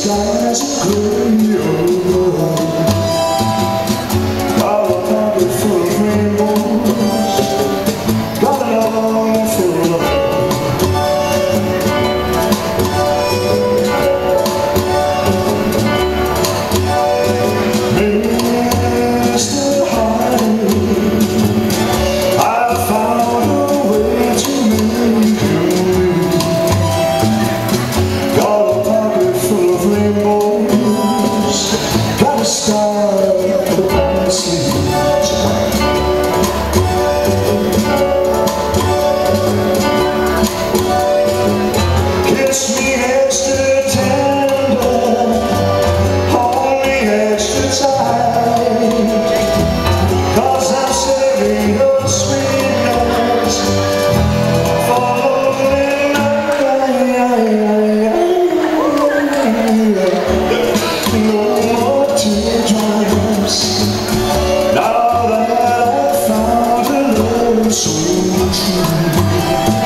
skies are grey you.